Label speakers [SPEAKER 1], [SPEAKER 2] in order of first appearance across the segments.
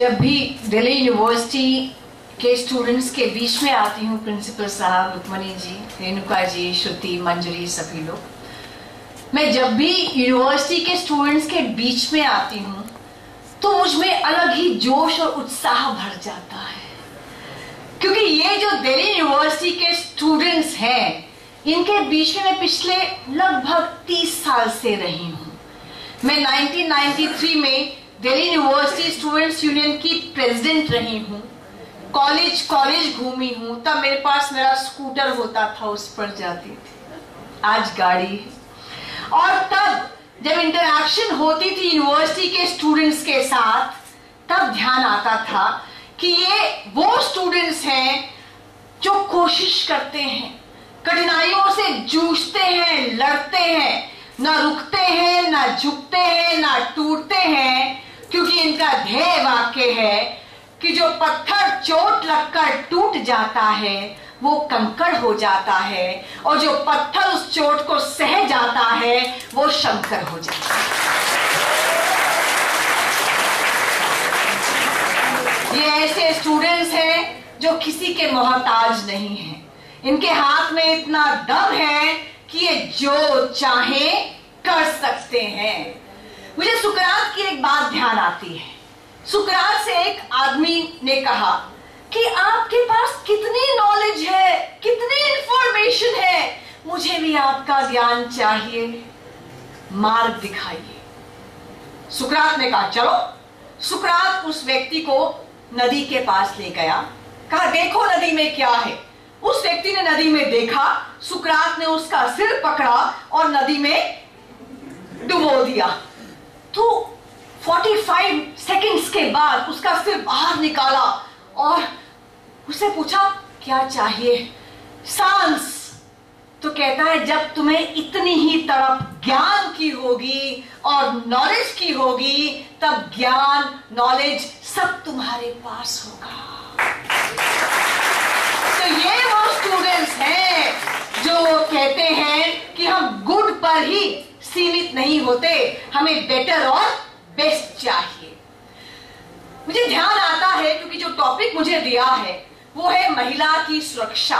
[SPEAKER 1] जब भी दिल्ली यूनिवर्सिटी के स्टूडेंट्स के बीच में आती हूँ प्रिंसिपल साहब, रुक्मणी जी, रेणुका जी, श्रुति, मंजरी, सभी लोग, मैं जब भी यूनिवर्सिटी के स्टूडेंट्स के बीच में आती हूँ तो मुझमें अलग ही जोश और उत्साह भर जाता है। क्योंकि ये जो दिल्ली यूनिवर्सिटी के स्टूडेंट्स हैं, इनके बीच में मैं पिछले लगभग 30 साल से रही हूँ। मैं 1993 में दिल्ली यूनिवर्सिटी स्टूडेंट्स यूनियन की प्रेसिडेंट रही हूँ कॉलेज कॉलेज घूमी हूँ, तब मेरे पास मेरा स्कूटर होता था, उस पर जाती थी। आज गाड़ी है। और तब जब इंटरक्शन होती थी यूनिवर्सिटी के स्टूडेंट्स के साथ, तब ध्यान आता था कि ये वो स्टूडेंट्स हैं जो कोशिश करते हैं, कठिनाइयों से जूझते हैं, लड़ते हैं, ना रुकते हैं, ना झुकते हैं, ना टूटते हैं क्योंकि इनका ध्येय वाक्य है कि जो पत्थर चोट लगकर टूट जाता है, वो कंकड़ हो जाता है, और जो पत्थर उस चोट को सह जाता है, वो शंकर हो जाता है। ये ऐसे स्टूडेंट्स हैं जो किसी के मोहताज नहीं हैं। इनके हाथ में इतना दम है कि ये जो चाहे कर सकते हैं। मुझे सुकरात की एक बात ध्यान आती है। सुकरात से एक आदमी ने कहा कि आपके पास कितनी नॉलेज है, कितनी इंफॉर्मेशन है, मुझे भी आपका ज्ञान चाहिए। मार्ग दिखाइए। सुकरात ने कहा, चलो। सुकरात उस व्यक्ति को नदी के पास ले गया। कहा, देखो नदी में क्या है। उस व्यक्ति ने नदी में देखा, सुकरात ने उसका सिर पकड़ा और नदी में डुबो दिया। तो 45 सेकंड्स के बाद उसका सिर बाहर निकाला और उसे पूछा, क्या चाहिए? सांस। तो कहता है, जब तुम्हें इतनी ही तड़प ज्ञान की होगी और नॉलेज की होगी, तब ज्ञान नॉलेज सब तुम्हारे पास होगा। तो ये वो स्टूडेंट्स हैं जो कहते हैं कि हम गुड पर ही सीमित नहीं होते, हमें बेटर और बेस्ट चाहिए। मुझे ध्यान आता है क्योंकि जो टॉपिक मुझे दिया है, वो है महिला की सुरक्षा।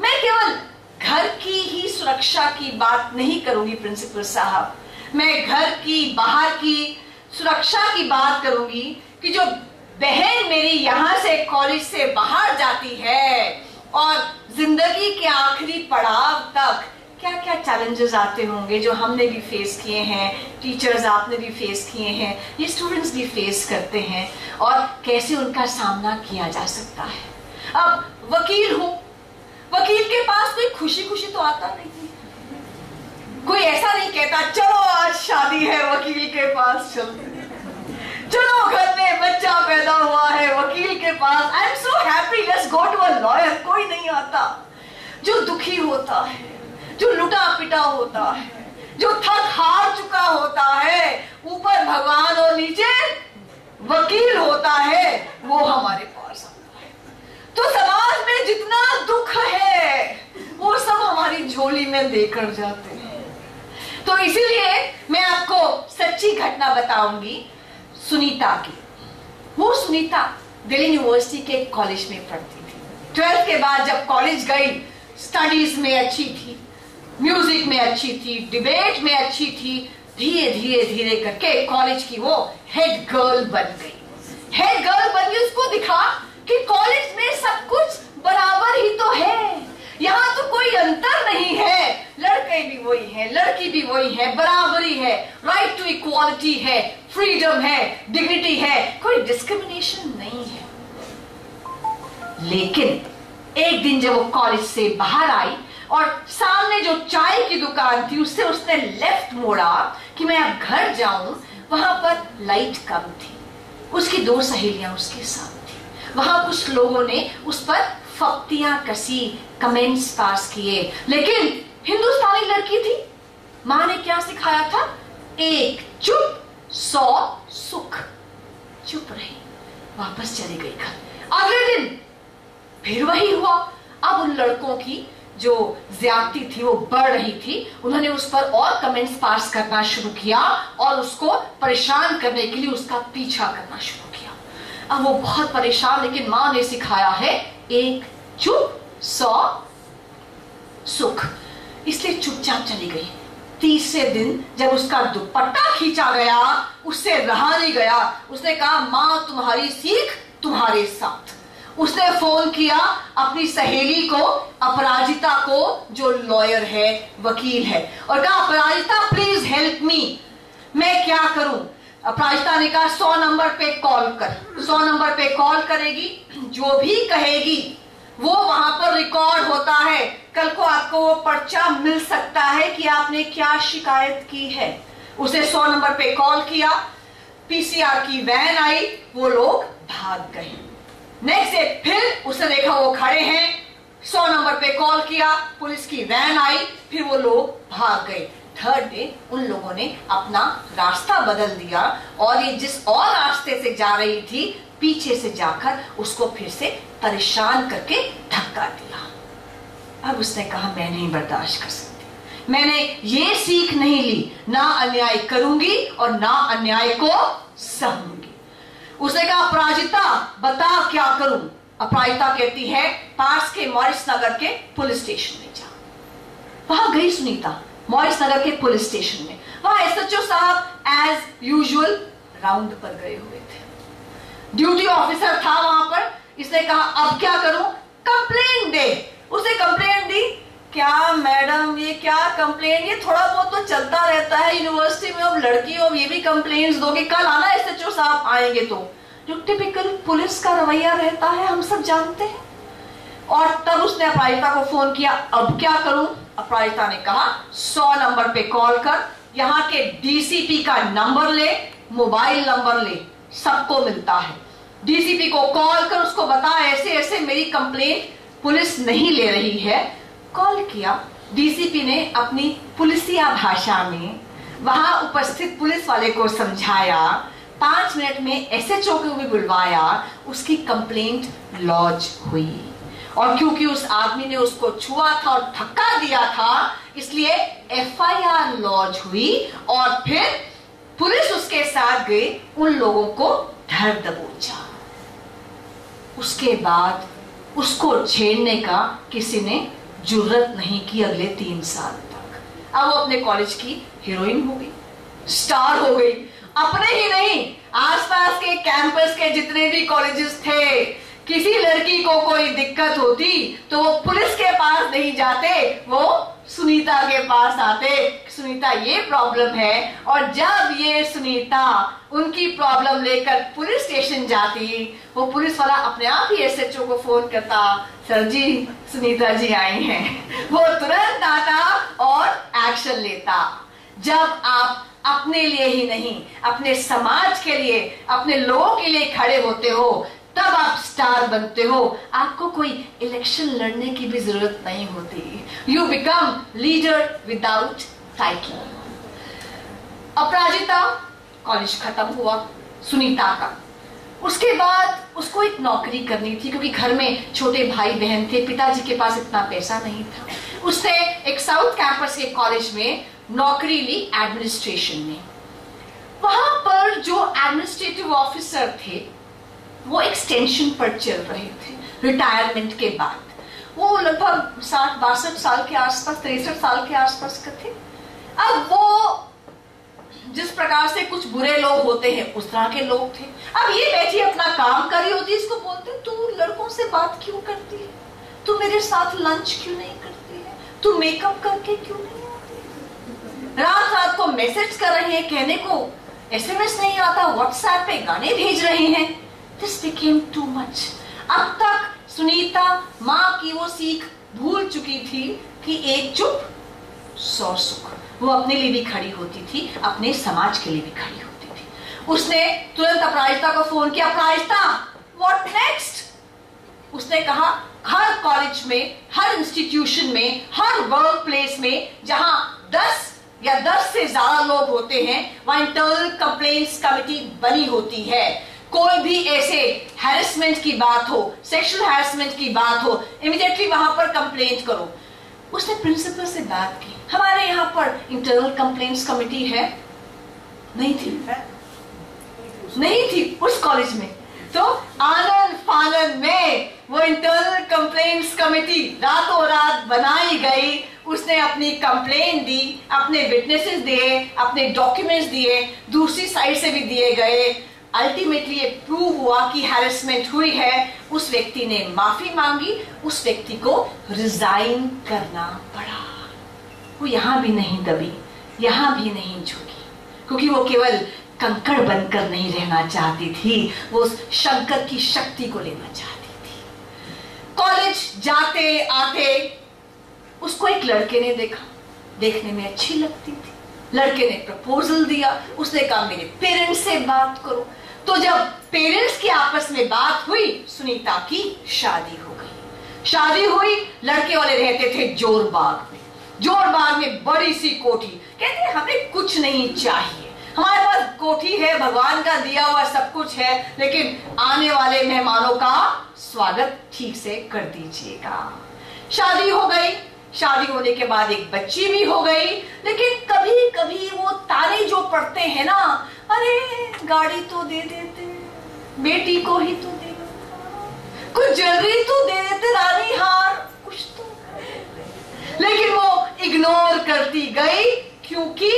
[SPEAKER 1] मैं केवल घर की ही सुरक्षा की बात नहीं करूँगी प्रिंसिपल साहब। मैं घर की, बाहर की सुरक्षा की बात करूँगी कि जो बहन मेरी यहाँ से कॉलेज से बाहर जाती है और ज़िंदगी के आखिरी पड़ाव तक क्या क्या चैलेंजेस आते होंगे जो हमने भी फेस किए हैं टीचर्स आपने भी फेस किए हैं, ये स्टूडेंट्स भी फेस करते हैं और कैसे उनका सामना किया जा सकता है? अब वकील हूँ। वकील के पास कोई खुशी खुशी तो आता नहीं। कोई ऐसा नहीं कहता, चलो आज शादी है वकील के पास चलते चलो, घर में बच्चा पैदा हुआ है वकील के पास। I am so happy let's go to a lawyer कोई नहीं आता। जो दुखी होता है। जो लुटा पिटा होता है, जो थक हार चुका होता है, ऊपर भगवान और नीचे वकील होता है, वो हमारे पास आता है। तो समाज में जितना दुख है, वो सब हमारी झोली में देकर जाते हैं। तो इसीलिए मैं आपको सच्ची घटना बताऊँगी सुनीता की। वो सुनीता दिल्ली यूनिवर्सिटी के कॉलेज में पढ़ती थी। ट्वेल्थ के बाद जब कॉलेज गई, स्टडीज़ में अच्छी थी। म्यूज़िक में अच्छी थी, डिबेट में अच्छी थी धीरे धीरे धीरे करके कॉलेज की वो हेड गर्ल बन गई। हेड गर्ल बन गई, उसको दिखा कि कॉलेज में सब कुछ बराबर ही तो है। यहाँ तो कोई अंतर नहीं है। लड़के भी वही है, लड़की भी वही है, बराबरी है राइट टू इक्वालिटी है फ्रीडम है डिग्निटी है, कोई डिस्क्रिमिनेशन नहीं है। लेकिन एक दिन जब वो कॉलेज से बाहर आई और सामने जो चाय की दुकान थी, उससे उसने लेफ़्ट मोड़ा कि मैं अब घर जाऊँ, वहाँ पर लाइट कम थी। उसकी दो सहेलियाँ उसके साथ थी। वहाँ कुछ लोगों ने उस पर फप्तियाँ कसी कमेंट्स पास किए। लेकिन हिंदुस्तानी लड़की थी। माँ ने क्या सिखाया था? एक, चुप, सौ, सुख। चुप रही, वापस चली गई घर। अगले दिन फिर वही हुआ। अब उन लड़कों की जो ज्यादती थी, वो बढ़ रही थी, उन्होंने उस पर और कमेंट्स पास करना शुरू किया और उसको परेशान करने के लिए उसका पीछा करना शुरू किया। अब वो बहुत परेशान, लेकिन माँ ने सिखाया है, एक चुप, सौ सुख। इसलिए चुपचाप चली गई। तीसरे दिन जब उसका दुपट्टा खींचा गया, उससे रहा नहीं गया, उसने कहा, माँ, तुम्हारी सीख तुम्हारे साथ। उसने फ़ोन किया अपनी सहेली को, अपराजिता को, जो लॉयर है, वकील है। और कहा, अपराजिता प्लीज़ हेल्प मी मैं क्या करूँ? अपराजिता ने कहा, सौ नंबर पे कॉल कर। सौ नंबर पे कॉल करेगी, जो भी कहेगी, वो वहाँ पर रिकॉर्ड होता है। कल को आपको वो पर्चा मिल सकता है कि आपने क्या शिकायत की है। उसे सौ नंबर पे कॉल किया। पीसीआर की वैन आई, वो लोग भाग गए। नेक्स्ट डे फिर उसने देखा वो खड़े हैं। सौ नंबर पे कॉल किया, पुलिस की वैन आई, फिर वो लोग भाग गए। थर्ड डे, उन लोगों ने अपना रास्ता बदल दिया और ये जिस और रास्ते से जा रही थी, पीछे से जाकर उसको फिर से परेशान करके धक्का दिया। अब उसने कहा, मैं नहीं बर्दाश्त कर सकती। मैंने ये सीख नहीं ली, ना अन्याय करूँगी और ना अन्याय को सहूँगी। उसने कहा, अपराजिता बता क्या करूँ? अपराजिता कहती है पास के मॉरिस नगर के पुलिस स्टेशन में जा। वहाँ गई सुनीता, मॉरिस नगर के पुलिस स्टेशन में। वहाँ एस एसएचओ साहब एज यूजुअल राउंड पर गए हुए थे। ड्यूटी ऑफिसर था वहाँ पर। इसने कहा, अब क्या करूँ? कंप्लेन दे। उसे कंप्लेन दी क्या मैडम, ये क्या कंप्लेन ये थोड़ा बहुत तो चलता रहता है यूनिवर्सिटी में। अब लड़की हो ये भी कंप्लेन दोगे। कल आना एसएचओ साहब, आएँगे तो। जो टिपिकल पुलिस का रवैया रहता है, हम सब जानते हैं। और तब उसने अपराजिता को फ़ोन किया। अब क्या करूँ? अपराजिता ने कहा, सौ नंबर पे कॉल कर। यहाँ के डीसीपी का नंबर ले मोबाइल नंबर ले। सबको मिलता है। डीसीपी को कॉल कर, उसको बता ऐसे ऐसे मेरी कंप्लेंट पुलिस नहीं ले रही है। कॉल किया, डीसीपी ने अपनी पुलिसिया भाषा में। वहाँ उपस्थित पुलिस वाले को समझाया, पाँच मिनट में एसएचओ को भी बुलवाया, उसकी कंप्लेंट लॉन्च हुई। और क्योंकि उस आदमी ने उसको छुआ था और धक्का दिया था, इसलिए एफआईआर लॉन्च हुई और फिर पुलिस उसके साथ गई, उन लोगों को धर दबोचा। उसके बाद उसको छेड़ने का किसी ने ज़रूरत नहीं की अगले तीन साल तक। अब वो अपने कॉलेज की हीरोइन हो गई स्टार हो गई। अपने ही नहीं, आसपास के कैंपस के जितने भी कॉलेजेस थे किसी लड़की को कोई दिक्कत होती तो वो पुलिस के पास नहीं जाते, वो सुनीता के पास आते। सुनीता, ये प्रॉब्लम है। और जब ये सुनीता उनकी प्रॉब्लम लेकर पुलिस स्टेशन जाती, वो पुलिस वाला अपने आप ही एसएचओ को फ़ोन करता, सर जी, सुनीता जी आई हैं। वो तुरंत आता और एक्शन लेता। जब आप अपने लिए ही नहीं, अपने समाज के लिए, अपने लोगों के लिए खड़े होते हो तब आप स्टार बनते हो। आपको कोई इलेक्शन लड़ने की भी ज़रूरत नहीं होती। You become leader without title Aparajita college खत्म हुआ, सुनीता का। उसके बाद उसको एक नौकरी करनी थी, क्योंकि घर में छोटे भाई बहन थे, पिताजी के पास इतना पैसा नहीं था। उसने एक साउथ कैंपस के कॉलेज में नौकरी ली एडमिनिस्ट्रेशन में वहाँ पर जो एडमिनिस्ट्रेटिव ऑफिसर थे वो एक्सटेंशन पर चल रहे थे रिटायरमेंट के बाद। वो लगभग साठ, बासठ साल के आसपास, तिरसठ साल के आसपास के थे। अब वो जिस प्रकार से कुछ बुरे लोग होते हैं, उस तरह के लोग थे। अब ये बैठी अपना काम कर रही होती, इसको बोलते, तू लड़कों से बात क्यों करती है? तू मेरे साथ लंच क्यों नहीं करती है? तू मेकअप करके क्यों नहीं आती रात रात को मैसेज कर रहे हैं, कहने को एसएमएस नहीं आता व्हाट्सएप पे गाने भेज रहे हैं। दिस बिकेम टू मच अब तक सुनीता माँ की वो सीख भूल चुकी थी कि एक चुप सौ सुख वो अपने लिए भी खड़ी होती थी, अपने समाज के लिए भी खड़ी होती थी। उसने तुरंत अपराजिता को फ़ोन किया, अपराजिता व्हाट नेक्स्ट उसने कहा, हर कॉलेज में, हर इंस्टीट्यूशन में, हर वर्क प्लेस में, जहाँ दस या दस से ज़्यादा लोग होते हैं, वहाँ इंटरनल कंप्लेंट्स कमिटी बनी होती है। कोई भी ऐसे हैरेसमेंट की बात हो सेक्सुअल हैरेसमेंट की बात हो इमीडिएटली वहाँ पर कंप्लेंट करो। उसने प्रिंसिपल से बात की। हमारे यहाँ पर इंटरनल कंप्लेंट्स कमेटी है? नहीं थी। नहीं थी उस कॉलेज में। तो आनंद फानंद में वो इंटरनल कंप्लेंट्स कमेटी रातों रात बनाई गई। उसने अपनी कंप्लेन दी, अपने विटनेसेस दिए, अपने डॉक्यूमेंट्स दिए, दूसरी साइड से भी दिए गए। अल्टीमेटली ये प्रूव हुआ कि हैरेसमेंट हुई है। उस व्यक्ति ने माफ़ी मांगी, उस व्यक्ति को रिजाइन करना पड़ा। वो यहाँ भी नहीं दबी, यहाँ भी नहीं झुकी। क्योंकि वो केवल कंकड़ बनकर नहीं रहना चाहती थी, वो उस शंकर की शक्ति को लेना चाहती थी। कॉलेज जाते, आते, उसको एक लड़के ने देखा। देखने में अच्छी लगती थी। लड़के ने प्रपोजल दिया, उसने कहा, मेरे पेरेंट्स से बात करो। तो जब पेरेंट्स की आपस में बात हुई, सुनीता की शादी हो गई। शादी हुई, लड़के वाले रहते थे जोरबाग में। जोरबाग में बड़ी सी कोठी। कहते हमें कुछ नहीं चाहिए। हमारे पास कोठी है, भगवान का दिया हुआ सब कुछ है, लेकिन आने वाले मेहमानों का स्वागत ठीक से कर दीजिएगा। शादी हो गई। शादी होने के बाद एक बच्ची भी हो गई। लेकिन कभी कभी वो तारे जो पड़ते हैं ना अरे, गाड़ी तो दे देते, बेटी को ही तो दे। कुछ ज्वेलरी तो दे देते, रानी हार, कुछ तो लेकिन वो इग्नोर करती गई, क्योंकि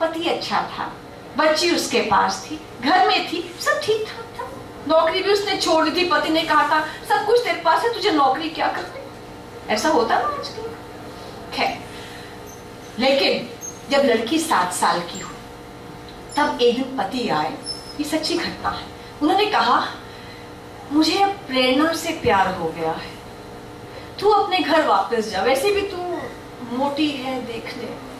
[SPEAKER 1] पति अच्छा था, बच्ची उसके पास थी, घर में थी, सब ठीक ठाक था। नौकरी भी उसने छोड़ दी, पति ने कहा था, सब कुछ तेरे पास है, तुझे नौकरी क्या करनी? ऐसा होता ना आजकल। खैर, लेकिन जब लड़की सात साल की हुई तब एक दिन पति आए। ये सच्ची घटना है। उन्होंने कहा, मुझे अब प्रेरणा से प्यार हो गया है। तू अपने घर वापस जा। वैसे भी तू मोटी है देख ले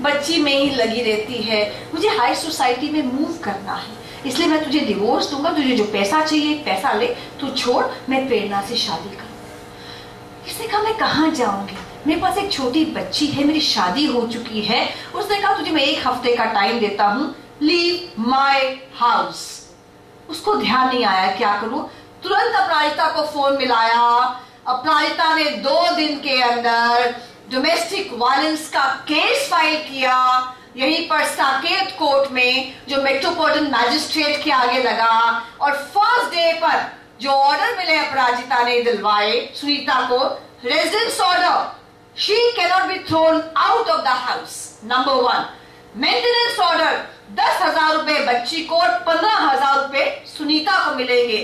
[SPEAKER 1] बच्ची में ही लगी रहती है। मुझे हाई सोसाइटी में मूव करना है। इसलिए मैं तुझे डिवोर्स दूँगा। तुझे जो पैसा चाहिए, पैसा ले। तू छोड़, मैं प्रेरणा से शादी कर इसने कहा मैं कहा जाऊँगी? मेरे पास एक छोटी बच्ची है, मेरी शादी हो चुकी है। उसने कहा, तुझे मैं एक हफ़्ते का टाइम देता हूँ। लीव माई हाउस उसको ध्यान नहीं आया, क्या करूँ? तुरंत अपराजिता को फ़ोन मिलाया। अपराजिता ने दो दिन के अंदर डोमेस्टिक वायलेंस का केस फ़ाइल किया। यहीं पर साकेत कोर्ट में जो मेट्रोपोलिटन मैजिस्ट्रेट के आगे लगा और फ़र्स्ट डे पर जो ऑर्डर मिले अपराजिता ने दिलवाए, सुनीता को residence order she cannot be thrown out of the house number one maintenance order दस हज़ार रूपए बच्ची को और पंद्रह हज़ार रूपए सुनीता को मिलेंगे।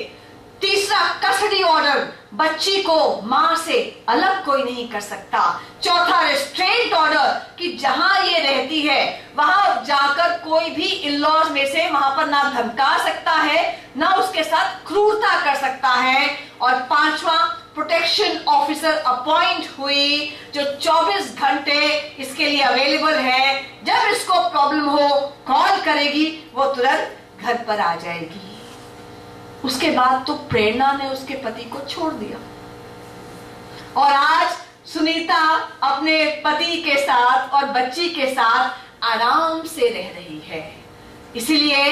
[SPEAKER 1] तीसरा कस्टडी ऑर्डर। बच्ची को माँ से अलग कोई नहीं कर सकता। चौथा रेस्ट्रेंट ऑर्डर कि जहाँ ये रहती है, वहाँ जाकर कोई भी इन लॉज में से वहाँ पर ना धमका सकता है, ना उसके साथ क्रूरता कर सकता है। और पांचवा प्रोटेक्शन ऑफिसर अपॉइंट हुई, जो 24 घंटे इसके लिए अवेलेबल है। जब इसको प्रॉब्लम हो कॉल करेगी, वो तुरंत घर पर आ जाएगी। उसके बाद तो प्रेरणा ने उसके पति को छोड़ दिया। और आज सुनीता अपने पति के साथ और बच्ची के साथ आराम से रह रही है। इसीलिए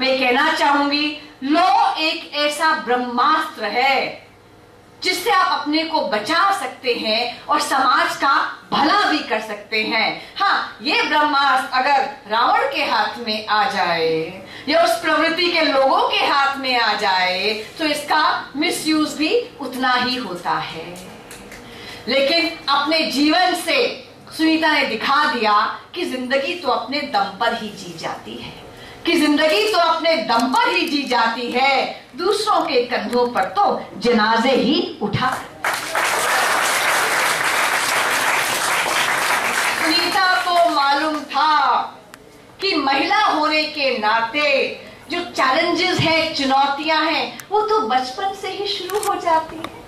[SPEAKER 1] मैं कहना चाहूँगी, लो एक ऐसा ब्रह्मास्त्र है, जिससे आप अपने को बचा सकते हैं और समाज का भला भी कर सकते हैं। हाँ ये ब्रह्मास्त्र अगर रावण के हाथ में आ जाए या उस प्रवृत्ति के लोगों के हाथ में आ जाए तो इसका मिसयूज भी उतना ही होता है। लेकिन अपने जीवन से सुनीता ने दिखा दिया कि ज़िंदगी तो अपने दम पर ही जी जाती है। कि ज़िंदगी तो अपने दम पर ही जी जाती है। दूसरों के कंधों पर तो जनाजे ही उठा। सुनीता को मालूम था कि महिला होने के नाते जो चैलेंजेस हैं, चुनौतियाँ हैं, वो तो बचपन से ही शुरू हो जाती है।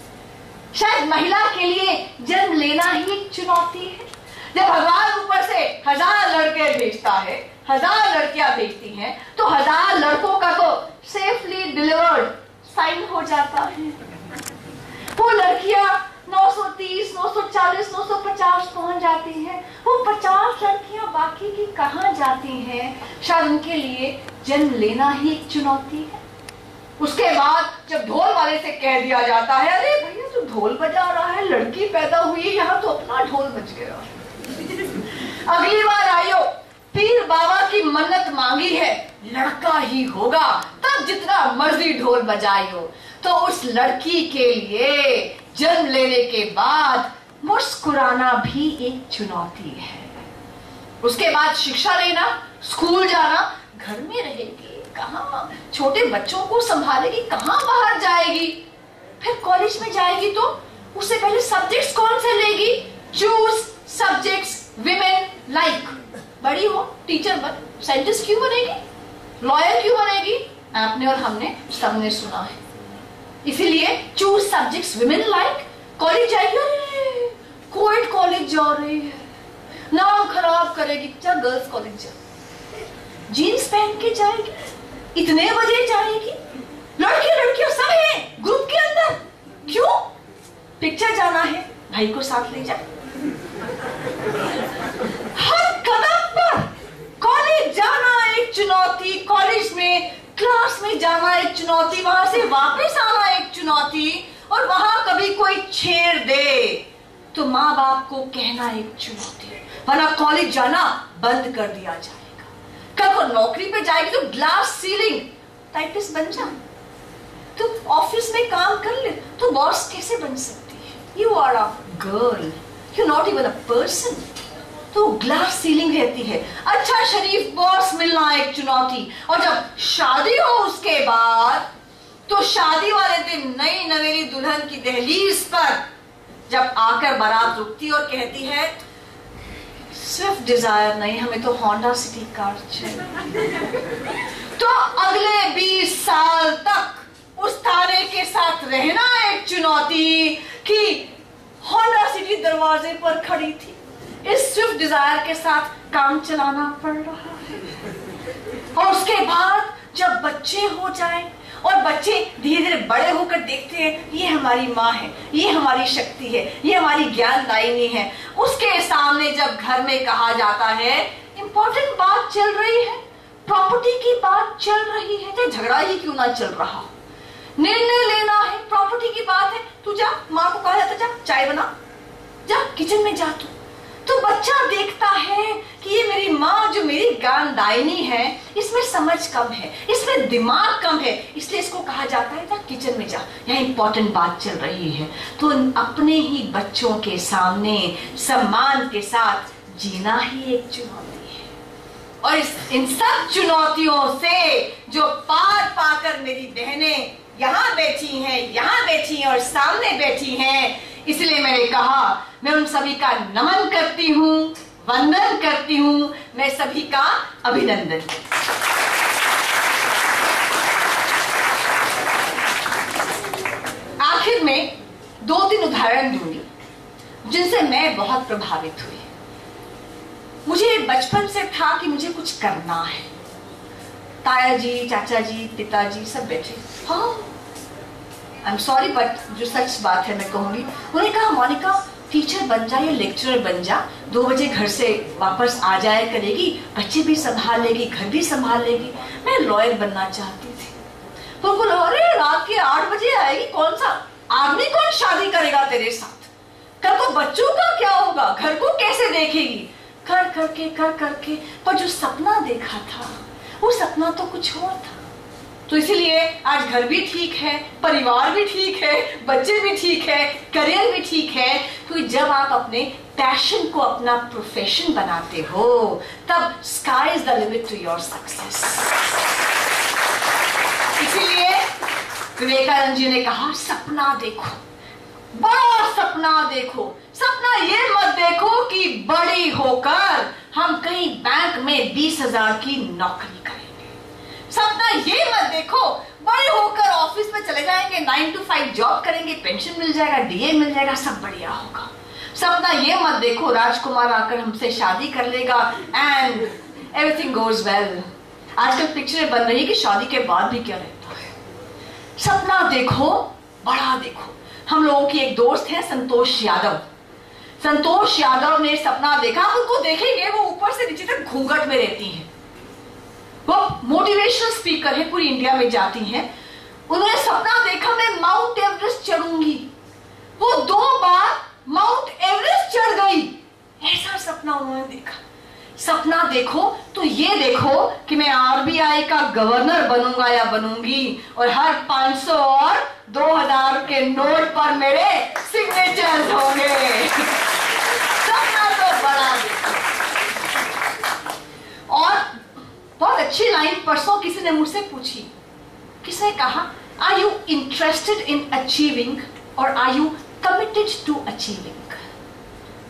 [SPEAKER 1] शायद महिला के लिए जन्म लेना ही एक चुनौती है। जब भगवान ऊपर से हज़ार लड़के भेजता है, हज़ार लड़कियाँ भेजती हैं तो हज़ार लड़कों का तो सेफली डिलीवर्ड साइन हो जाता है। वो लड़कियाँ 930, 940, 950 पहुँच जाती हैं। वो 50 लड़कियाँ बाकी की कहाँ जाती हैं? शायद उनके लिए जन्म लेना ही एक चुनौती है। उसके बाद जब ढोल वाले से कह दिया जाता है अरे भैया तो ढोल बजा रहा है लड़की पैदा हुई यहाँ तो अपना ढोल बज गया अगली बार आयो पीर बाबा की मन्नत मांगी है लड़का ही होगा तब जितना मर्ज़ी ढोल बजाई हो तो उस लड़की के लिए जन्म लेने के बाद मुस्कुराना भी एक चुनौती है। उसके बाद शिक्षा लेना, स्कूल जाना, घर में रहेगी, कहा छोटे बच्चों को संभालेगी, कहाँ बाहर जाएगी? फिर कॉलेज में जाएगी तो उससे पहले सब्जेक्ट्स कौन से लेगी? चूज़ सब्जेक्ट्स विमेन लाइक बड़ी हो टीचर बन साइंटिस्ट क्यों बनेगी? लॉयर क्यों बनेगी? आपने और हमने सबने सुना है। इसीलिए choose subjects women like college जाएगी कोविड कॉलेज जा रही है। नाम खराब करेगी क्या गर्ल्स कॉलेज जा। जीन्स पहन के जाएगी, इतने बजे जाएगी। लड़के लड़कियाँ सब है ग्रुप के अंदर। क्यों? पिक्चर जाना है, भाई को साथ ले जा। हर कदम पर कॉलेज जाना एक चुनौती कॉलेज में क्लास में जाना एक चुनौती, वहाँ से वापस आना एक चुनौती, और वहाँ कभी कोई छेड़ दे। तो माँ बाप को कहना एक चुनौती वरना कॉलेज जाना बंद कर दिया जाएगा। कल को नौकरी पे जाएगी तो ग्लास सीलिंग टाइपिस्ट बन जा। तो ऑफ़िस में काम कर ले तो बॉस कैसे बन सकती है? You are a girl you not even a person तो ग्लास सीलिंग रहती है। अच्छा शरीफ बॉस मिलना एक चुनौती। और जब शादी हो उसके बाद तो शादी वाले दिन नई नवेली दुल्हन की दहलीज पर जब आकर बारात रुकती और कहती है स्विफ्ट डिज़ायर नहीं, हमें तो होंडा सिटी कार चाहिए। तो अगले 20 साल तक उस तारे के साथ रहना एक चुनौती कि होंडा सिटी दरवाजे पर खड़ी थी। इस स्विफ्ट डिज़ायर के साथ काम चलाना पड़ रहा है। और उसके बाद जब बच्चे हो जाएँ और बच्चे धीरे धीरे बड़े होकर देखते हैं, ये हमारी माँ है, ये हमारी शक्ति है, ये हमारी ज्ञान दायनी है। उसके सामने जब घर में कहा जाता है इंपॉर्टेंट बात चल रही है प्रॉपर्टी की बात चल रही है। तो झगड़ा ही क्यों ना चल रहा? निर्णय लेना है प्रॉपर्टी की बात है, तू जा, माँ को कहा जाता जा, चाय बना, जा किचन में जा तू। तो बच्चा देखता है कि ये मेरी माँ जो मेरी दायनी है, इसमें समझ कम है, इसमें दिमाग कम है, इसलिए इसको कहा जाता है किचन में जा, यहाँ इंपॉर्टेंट बात चल रही है। तो अपने ही बच्चों के सामने, सम्मान के साथ जीना ही एक चुनौती है। और इस इन सब चुनौतियों से जो पार पाकर मेरी बहनें यहाँ बैठी हैं, यहाँ बैठी हैं और सामने बैठी हैं। इसलिए मैंने कहा, मैं उन सभी का नमन करती हूँ, वंदन करती हूँ, मैं सभी का अभिनंदन। आखिर में दो तीन उदाहरण दूँगी, जिनसे मैं बहुत प्रभावित हुई। मुझे बचपन से था कि मुझे कुछ करना है। ताया जी चाचा जी पिताजी सब बैठे। हाँ आई एम सॉरी बट जो सच बात है मैं कहूँगी। उन्होंने कहा, मोनिका टीचर बन जा या लेक्चरर बन जा, दो बजे घर से वापस आ जाया करेगी, बच्चे भी संभाल लेगी, घर भी संभाल लेगी। मैं लॉयर बनना चाहती थी। तो बोलो, अरे, रात के आठ बजे आएगी, कौन सा? आदमी कौन शादी करेगा तेरे साथ? कल को बच्चों का क्या होगा? घर को कैसे देखेगी? कर करके कर करके पर जो सपना देखा था वो सपना तो कुछ और था। तो इसीलिए आज घर भी ठीक है, परिवार भी ठीक है, बच्चे भी ठीक है करियर भी ठीक है। क्योंकि जब आप अपने पैशन को अपना प्रोफेशन बनाते हो, तब sky is the limit to your success इसीलिए विवेकानंद जी ने कहा, सपना देखो। बड़ा सपना देखो। सपना ये मत देखो कि बड़ी होकर हम कहीं बैंक में बीस हज़ार की नौकरी करेंगे। सपना ये मत देखो, बड़े होकर ऑफ़िस में चले जाएँगे नाइन टू फाइव जॉब करेंगे पेंशन मिल जाएगा डीए मिल जाएगा, सब बढ़िया होगा। सपना ये मत देखो, राजकुमार आकर हमसे शादी कर लेगा एंड एवरीथिंग गोज वेल आजकल पिक्चरें बन रही है कि शादी के बाद भी क्या रहता है। सपना देखो, बड़ा देखो। हम लोगों की एक दोस्त है, संतोष यादव। संतोष यादव ने सपना देखा, उनको देखेंगे, वो ऊपर से नीचे तक घूंघट में रहती हैं। वो मोटिवेशनल स्पीकर है, पूरी इंडिया में जाती हैं। उन्होंने सपना देखा, मैं माउंट एवरेस्ट चढ़ूँगी। वो दो बार माउंट एवरेस्ट चढ़ गई। ऐसा सपना उन्होंने देखा। सपना देखो तो ये देखो कि मैं आरबीआई का गवर्नर बनूँगा या बनूँगी, और हर 500 और 2000 के नोट पर मेरे सिग्नेचर होंगे। सपना तो बड़ा और बहुत अच्छी लाइन परसों किसी ने मुझसे पूछी। किसने कहा are you interested in achieving और are you committed to achieving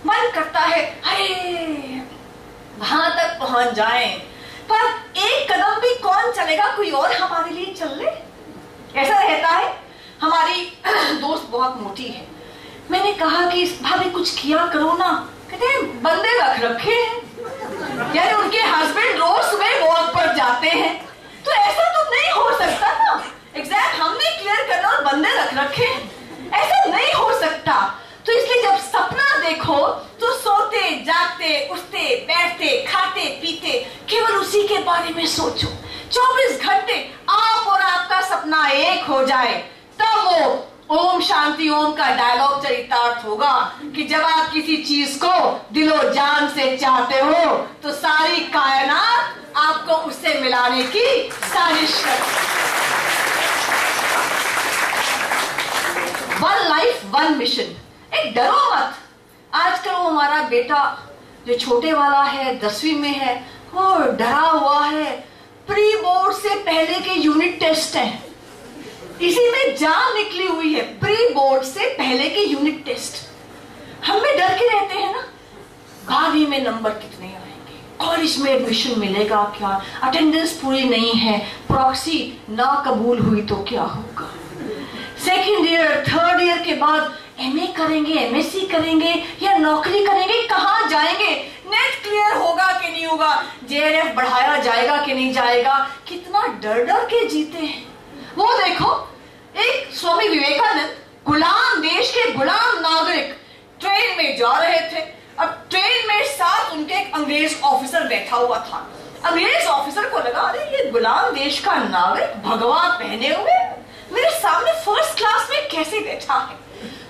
[SPEAKER 1] मन करता है, अरे, वहाँ तक पहुँच जाए। पर एक कदम भी कौन चलेगा? कोई और हमारे लिए चल ले? ऐसा रहता है। हमारी दोस्त बहुत मोटी है। मैंने कहा कि भाभी कुछ किया करो ना। कहते बंदे रख रखे हैं। यानी उनके हस्बैंड रोज सुबह वॉक पर जाते हैं। तो ऐसा तो नहीं हो सकता ना। एग्जैक्ट हमने क्लियर करना और बंदे रख रखे हैं। ऐसा नहीं हो सकता। तो इसलिए जब सपना देखो तो सोते, जागते, उठते, बैठते, खाते, पीते, केवल उसी के बारे में सोचो। 24 घंटे आप और आपका सपना एक हो जाए। तब वो ओम शांति ओम का डायलॉग चरितार्थ होगा कि जब आप किसी चीज़ को दिलो जान से चाहते हो तो सारी कायनात आपको उससे मिलाने की साजिश करती वन लाइफ वन मिशन एक डरो मत। आजकल वो हमारा बेटा जो छोटे वाला है, दसवीं में है, वो डरा हुआ है। प्री बोर्ड से पहले के यूनिट टेस्ट हैं। इसी में जान निकली हुई है प्री बोर्ड से पहले के यूनिट टेस्ट हम भी डर के रहते हैं ना? गाड़ी में नंबर कितने आएँगे? कॉलेज में एडमिशन मिलेगा क्या? अटेंडेंस पूरी नहीं है। प्रॉक्सी ना कबूल हुई तो क्या होगा? सेकेंड ईयर थर्ड ईयर के बाद एमए करेंगे एमएससी करेंगे या नौकरी करेंगे? कहाँ जाएँगे? नेट क्लियर होगा कि नहीं होगा? जेआरएफ बढ़ाया जाएगा कि नहीं जाएगा? कितना डर डर के जीते हैं। वो देखो एक स्वामी विवेकानंद गुलाम देश के गुलाम नागरिक ट्रेन में जा रहे थे। अब ट्रेन में साथ उनके एक अंग्रेज़ ऑफिसर बैठा हुआ था। अंग्रेज़ ऑफिसर को लगा, अरे, ये गुलाम देश का नागरिक भगवा पहने हुए मेरे सामने फ़र्स्ट क्लास में कैसे बैठा है?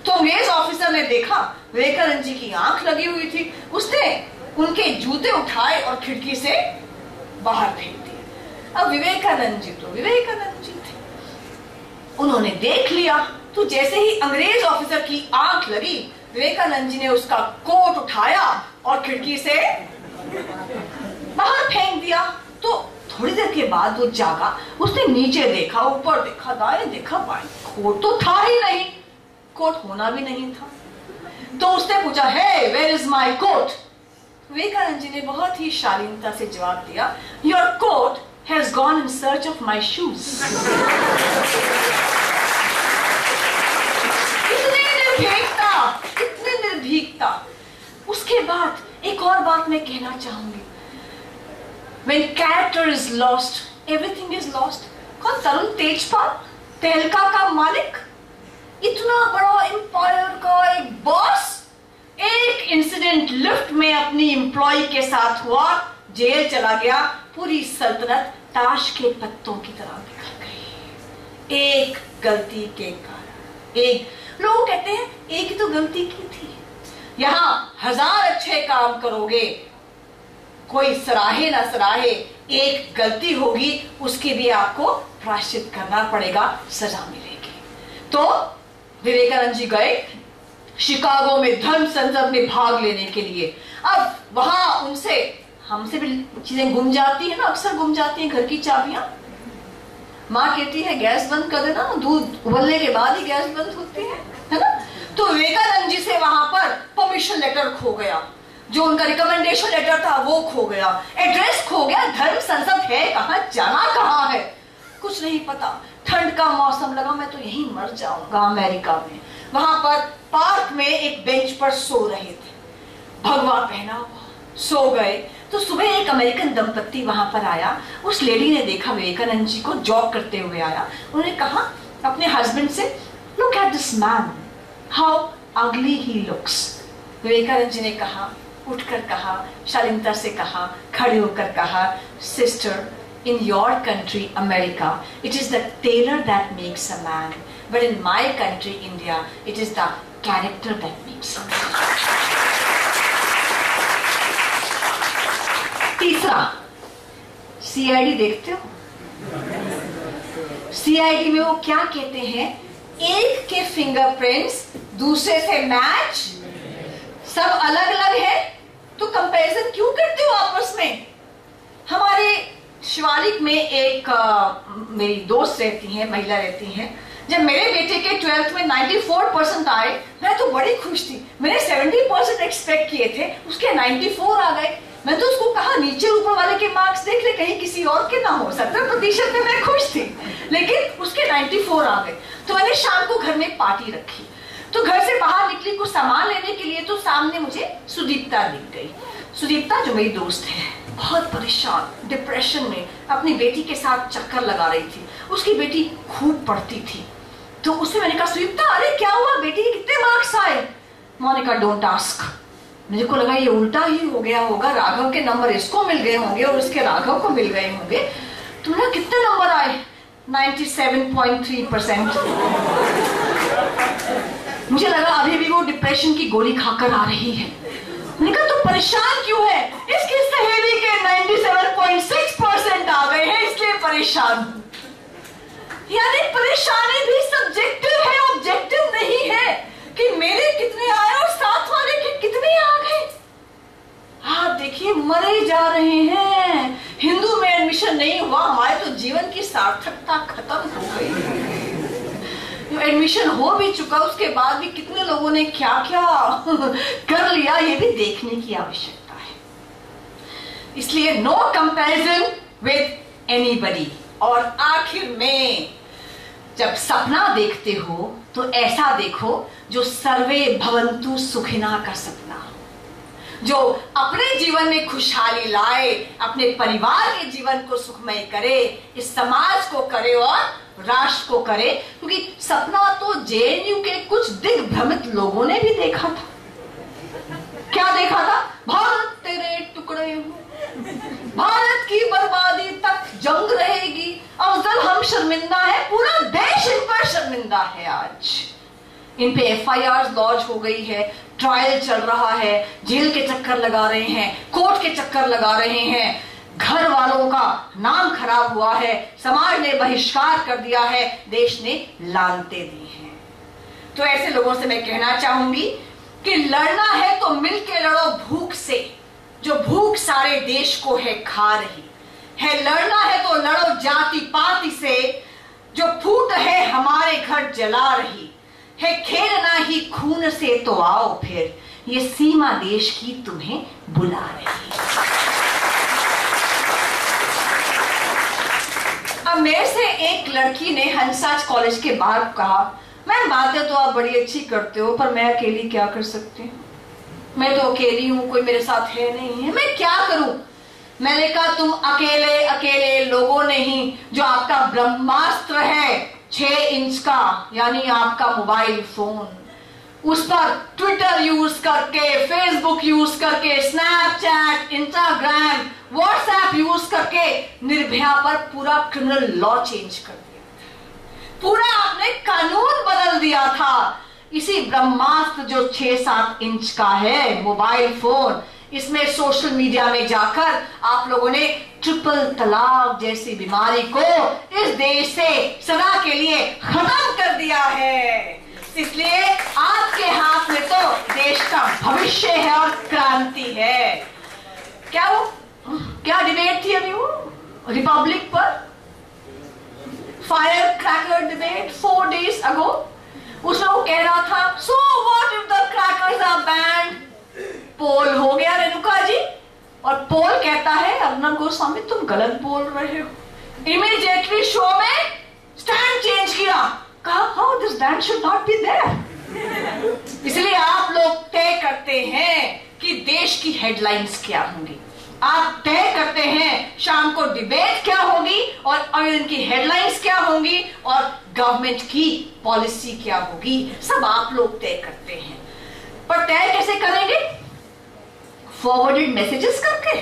[SPEAKER 1] तो अंग्रेज़ ऑफिसर ने देखा, विवेकानंद जी की आँख लगी हुई थी। उसने उनके जूते उठाए और खिड़की से बाहर फेंक दिए। अब विवेकानंद जी तो विवेकानंद जी उन्होंने देख लिया तो जैसे ही अंग्रेज़ ऑफिसर की आँख लगी, विवेकानंद जी ने उसका कोट उठाया और खिड़की से बाहर फेंक दिया। तो थोड़ी देर के बाद वो जागा, उसने नीचे देखा, ऊपर देखा, दाएँ देखा, बाएँ। कोट तो था ही नहीं, कोट होना भी नहीं था। तो उसने पूछा, है where is my coat Vivekananda ji ने बहुत ही शालीनता से जवाब दिया your coat of my shoes इतनी निर्भीकता इतनी निर्भीकता। उसके बाद एक और बात मैं कहना चाहूँगी। When character is lost, everything is lost कौन तरुण तेजपाल? तेलका का मालिक? इतना बड़ा एम्पायर का एक बॉस एक इंसिडेंट लिफ्ट में अपनी एम्प्लॉय के साथ हुआ, जेल चला गया पूरी सल्तनत ताश के पत्तों की तरह बिखर गई। एक गलती के कारण। एक। लोग कहते हैं, एक ही तो गलती की थी। यहाँ हज़ार अच्छे काम करोगे। कोई सराहे ना सराहे, एक गलती होगी, उसकी भी आपको प्राश्चित करना पड़ेगा, सजा मिलेगी। तो विवेकानंद जी गए शिकागो में धर्म संसद में भाग लेने के लिए। अब वहाँ उनसे हमसे भी चीज़ें गुम जाती है ना, अक्सर गुम जाती है घर की चाबियाँ। माँ कहती है, गैस बंद कर देना, दूध उबलने के बाद ही गैस बंद होती है। है ना? तो विवेकानंद जी से वहाँ पर परमिशन लेटर खो गया। जो उनका रिकमेंडेशन लेटर था, वो खो गया। एड्रेस खो गया, धर्म संसद है कहा, जाना कहाँ है? कुछ नहीं पता। ठंड का मौसम लगा, मैं तो यहीं मर जाऊँगा अमेरिका में। वहाँ पर पार्क में एक बेंच पर सो रहे थे। भगवा पहना हुआ, सो गए। तो सुबह एक अमेरिकन दंपत्ति वहाँ पर आया उस लेडी ने देखा विवेकानंद जी को जॉब करते हुए आया उन्होंने कहा अपने हस्बैंड से look at this man how ugly he looks Vivekananda ji ने कहा उठकर कहा शालीनता से कहा खड़े होकर कहा sister your country, America, it is the tailor that makes a man. But in my country, India, it is the character that makes a man. तीसरा सीआईडी देखते हो? सीआईडी में वो क्या कहते हैं? एक के फिंगरप्रिंट्स दूसरे से मैच सब अलग अलग है? तो कंपैरिजन क्यों करते हो आपस में? हमारे शिवालिक में एक आ, मेरी दोस्त रहती है महिला रहती है। जब मेरे बेटे के ट्वेल्थ में 94 परसेंट आए मैं तो बड़ी खुश थी। मैंने 70 परसेंट एक्सपेक्ट किए थे उसके 94 आ गए। मैं तो उसको कहा, नीचे ऊपर वाले के मार्क्स देख ले, कहीं किसी और के ना हो। सत्तर प्रतिशत में मैं खुश थी। लेकिन उसके 94 आ गए। तो मैंने शाम को घर में पार्टी रखी। तो घर से बाहर निकली कुछ सामान लेने के लिए तो सामने मुझे सुदीप्ता दिख गई। सुदीप्ता जो मेरी दोस्त है, बहुत परेशान डिप्रेशन में अपनी बेटी के साथ चक्कर लगा रही थी। उसकी बेटी खूब पढ़ती थी। तो उससे मैंने कहा, सुदीप्ता, अरे क्या हुआ? बेटी कितने मार्क्स आए? मोनिका डोंट आस्क मुझे को लगा ये उल्टा ही हो गया होगा। राघव के नंबर इसको मिल गए होंगे और उसके राघव को मिल गए होंगे। तुमने कितने नंबर आए? 97.3 परसेंट। मुझे लगा अभी भी वो डिप्रेशन की गोली खाकर आ रही है। मैंने कहा तो परेशान क्यों है? इसकी सहेली के 97.6 परसेंट आ गए हैं, इसलिए परेशान यानी परेशानी भी सब्जेक्टिव है ऑब्जेक्टिव नहीं है कि मेरे कितने आए और साथ वाले के कितने आ गए मरे जा रहे हैं। हिंदू में एडमिशन नहीं हुआ, हमारे तो जीवन की सार्थकता खत्म हो गई। एडमिशन हो भी चुका, उसके बाद भी कितने लोगों ने क्या क्या कर लिया, ये भी देखने की आवश्यकता है। इसलिए नो कंपैरिजन विद एनीबडी और आखिर में, जब सपना देखते हो तो ऐसा देखो जो सर्वे भवंतु सुखिना का सपना। जो अपने जीवन में खुशहाली लाए, अपने परिवार के जीवन को सुखमय करे, इस समाज को करे और राष्ट्र को करे, क्योंकि सपना तो जेएनयू के कुछ दिग्भ्रमित लोगों ने भी देखा था। क्या देखा था? भारत तेरे टुकड़े भारत की बर्बादी तक जंग रहेगी। अफजल हम शर्मिंदा है, पूरा देश इन पर शर्मिंदा है आज। इन पे एफ़ आई आर लॉन्च हो गई है ट्रायल चल रहा है, जेल के चक्कर लगा रहे हैं कोर्ट के चक्कर लगा रहे हैं। घर वालों का नाम खराब हुआ है, समाज ने बहिष्कार कर दिया है, देश ने लानते दी हैं। तो ऐसे लोगों से मैं कहना चाहूँगी कि लड़ना है तो मिलके लड़ो भूख से, जो भूख सारे देश को है खा रही। है लड़ना है तो लड़ो जाति पाति से, जो फूट है हमारे घर जला रही। है, खेलना ही खून से तो आओ फिर। ये सीमा देश की तुम्हें बुला रही अब मेरे से एक लड़की ने हंसाज कॉलेज के बाहर कहा, मैम, बातें तो आप बड़ी अच्छी करते हो, पर मैं अकेली क्या कर सकती हूँ? मैं तो अकेली हूँ, कोई मेरे साथ है नहीं है। मैं क्या करूँ? मैंने कहा, तुम अकेले अकेले लोगों नहीं, जो आपका ब्रह्मास्त्र है छह इंच का, यानी आपका मोबाइल फ़ोन। उस पर ट्विटर यूज़ करके फेसबुक यूज़ करके स्नैपचैट इंस्टाग्राम व्हाट्सएप यूज़ करके निर्भया पर पूरा क्रिमिनल लॉ चेंज कर दिया। पूरा आपने कानून बदल दिया था। इसी ब्रह्मास्त्र जो छह सात इंच का है, मोबाइल फ़ोन इसमें सोशल मीडिया में जाकर आप लोगों ने ट्रिपल तलाक जैसी बीमारी को इस देश से सदा के लिए खत्म कर दिया है। इसलिए आपके हाथ में तो देश का भविष्य है और क्रांति है। क्या वो? क्या डिबेट थी अभी वो? रिपब्लिक पर? Fire cracker debate four days ago उसमें वो कह रहा था so what if the crackers are banned पोल हो गया रेणुका जी। और पोल कहता है, अर्नब गोस्वामी, तुम गलत बोल रहे हो। इमीडिएटली शो में स्टैंड चेंज किया। कहा how this banned should not be there इसलिए आप लोग तय करते हैं कि देश की हेडलाइंस क्या होंगी। आप तय करते हैं शाम को डिबेट क्या होगी और अगर इनकी हेडलाइंस क्या होंगी और गवर्नमेंट की पॉलिसी क्या होगी। सब आप लोग तय करते हैं। पर तय कैसे करेंगे? फॉरवर्डेड मैसेजेस करके?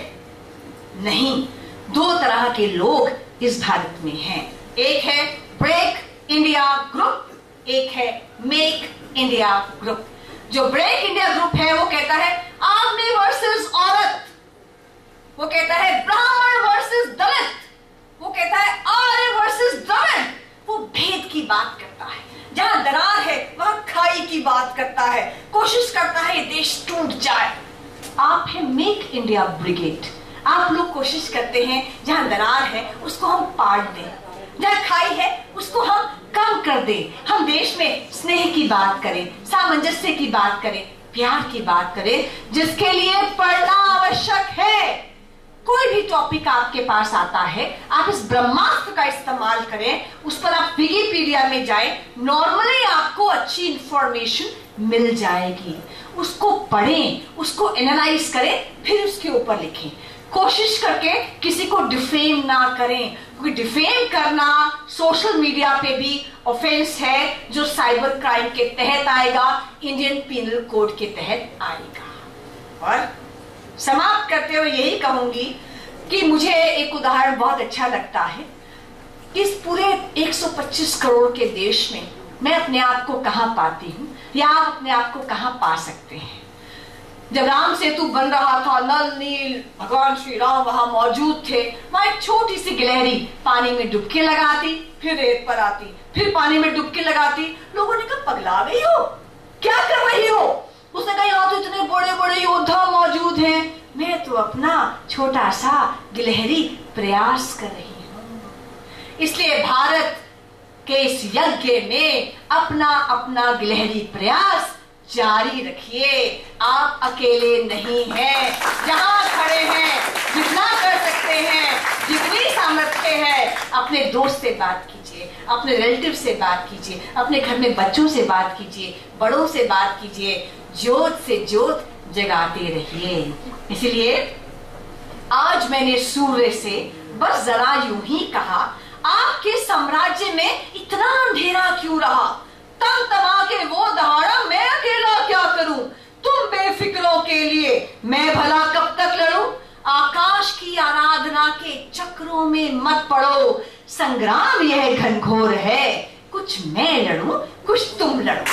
[SPEAKER 1] नहीं, दो तरह के लोग इस भारत में हैं। एक है ब्रेक इंडिया ग्रुप एक है मेक इंडिया ग्रुप जो ब्रेक इंडिया ग्रुप है, वो कहता है, आदमी वर्सेस औरत। वो कहता है, ब्राह्मण वर्सेस दलित। वो कहता है, आर्य वर्सेस द्रविड़ वो भेद की बात करता है। जहाँ दरार है, वहाँ खाई की बात करता है। कोशिश करता है देश टूट जाए। आप है मेक इंडिया ब्रिगेड आप लोग कोशिश करते हैं, जहाँ दरार है, उसको हम पाट दें। जहाँ खाई है, उसको हम कम कर दें। हम देश में स्नेह की बात करें, सामंजस्य की बात करें, प्यार की बात करें, जिसके लिए है भी टॉपिक आपके पास आता है, आप इस ब्रह्मास्त्र का इस्तेमाल करें, उस पर आप विकीपीडिया में जाएँ नॉर्मली आपको अच्छी इंफॉर्मेशन मिल जाएगी। उसको पढ़ें, उसको एनालाइज करें, फिर उसके ऊपर लिखें। कोशिश करके किसी को डिफेम ना करें, क्योंकि डिफेम करना सोशल मीडिया पे भी ऑफेंस है, जो साइबर क्राइम के तहत आएगा इंडियन पीनल कोड के तहत आएगा। और समाप्त करते हुए यही कहूँगी कि मुझे एक उदाहरण बहुत अच्छा लगता है। इस पूरे 125 करोड़ के देश में मैं अपने आप को कहाँ पाती हूँ? या आप अपने आप को कहाँ पा सकते हैं? जब राम सेतु बन रहा था, नल, नील, भगवान श्री राम वहाँ मौजूद थे। वहाँ एक छोटी सी गिलहरी पानी में डुबकी लगाती, फिर रेत पर आती, फिर पानी में डुबकी लगाती। लोगों ने कहा, पगला गई हो? क्या कर रही हो? उसने कहा, यहाँ तो इतने बड़े बड़े योद्धा मौजूद हैं। मैं तो अपना छोटा सा गिलहरी प्रयास कर रही हूँ। इसलिए भारत के इस यज्ञ में अपना अपना गिलहरी प्रयास जारी रखिए। आप अकेले नहीं हैं। जहाँ खड़े हैं। जितना कर सकते हैं, जितनी सामर्थ्य है, अपने दोस्त से बात कीजिए, अपने रिलेटिव से बात कीजिए, अपने घर में बच्चों से बात कीजिए, बड़ों से बात कीजिए, जोत से ज्योत जगाते रहिए। इसलिए आज मैंने सूर्य से बस जरा यूँ ही कहा, आपके साम्राज्य में इतना अंधेरा क्यों रहा? तम तमा के वो दहाड़ा, मैं अकेला क्या करूँ? तुम बेफिक्रों के लिए मैं भला कब तक लड़ू? आकाश की आराधना के चक्रों में मत पड़ो। संग्राम यह घनघोर है। कुछ मैं लड़ू, कुछ तुम लड़ो।